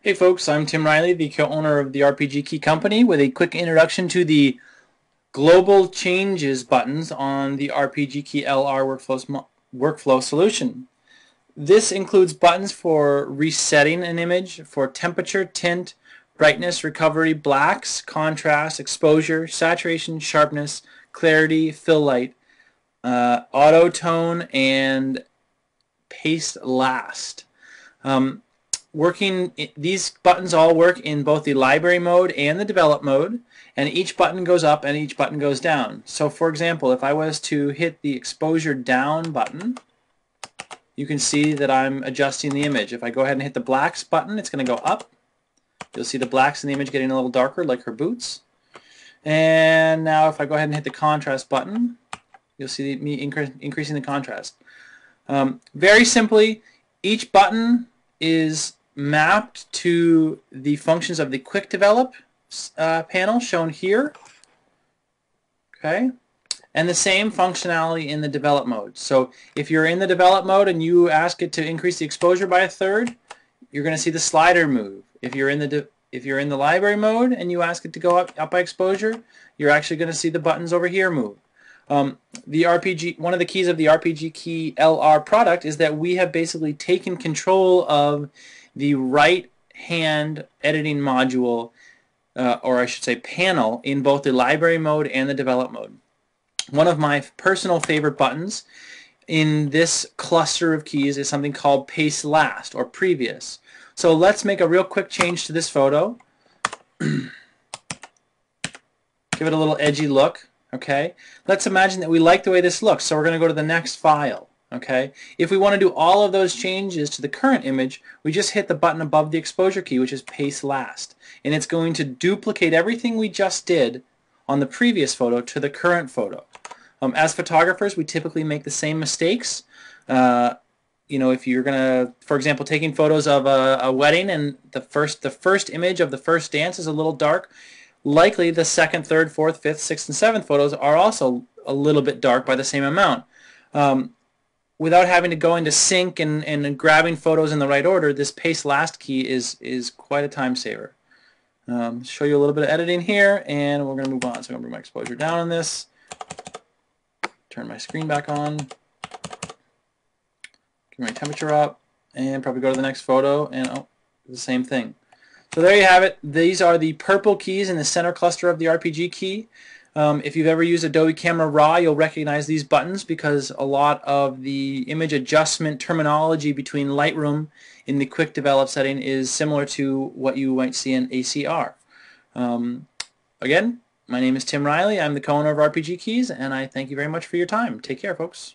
Hey folks, I'm Tim Riley, the co-owner of the RPG Key Company with a quick introduction to the global changes buttons on the RPG Key LR workflow, workflow solution. This includes buttons for resetting an image, for temperature, tint, brightness, recovery, blacks, contrast, exposure, saturation, sharpness, clarity, fill light, uh, auto tone, and paste last. Um, working these buttons all work in both the library mode and the develop mode and each button goes up and each button goes down. So for example if I was to hit the exposure down button you can see that I'm adjusting the image. If I go ahead and hit the blacks button it's going to go up. You'll see the blacks in the image getting a little darker like her boots. And now if I go ahead and hit the contrast button you'll see me incre increasing the contrast. Um, very simply each button is mapped to the functions of the quick develop uh, panel shown here. Okay. And the same functionality in the develop mode. So if you're in the develop mode and you ask it to increase the exposure by a third, you're going to see the slider move. If you're in the if you're in the library mode and you ask it to go up, up by exposure, you're actually going to see the buttons over here move. Um, the RPG, one of the keys of the RPG Key LR product is that we have basically taken control of the right hand editing module, uh, or I should say panel, in both the library mode and the develop mode. One of my personal favorite buttons in this cluster of keys is something called paste last or previous. So let's make a real quick change to this photo. Give it a little edgy look. Okay. Let's imagine that we like the way this looks, so we're going to go to the next file. Okay, if we want to do all of those changes to the current image, we just hit the button above the exposure key, which is paste last. And it's going to duplicate everything we just did on the previous photo to the current photo. Um, as photographers, we typically make the same mistakes. Uh, you know, if you're gonna, for example, taking photos of a, a, wedding and the first the first image of the first dance is a little dark, likely the second, third, fourth, fifth, sixth, and seventh photos are also a little bit dark by the same amount. Um, without having to go into sync and, and grabbing photos in the right order, this paste last key is, is quite a time saver. Um, show you a little bit of editing here, and we're going to move on. So I'm going to bring my exposure down on this, turn my screen back on, get my temperature up, and probably go to the next photo, and oh, the same thing. So there you have it. These are the purple keys in the center cluster of the RPG key. Um, if you've ever used Adobe Camera Raw, you'll recognize these buttons because a lot of the image adjustment terminology between Lightroom in the quick develop setting is similar to what you might see in ACR. Um, again, my name is Tim Riley. I'm the co-owner of RPG Keys, and I thank you very much for your time. Take care, folks.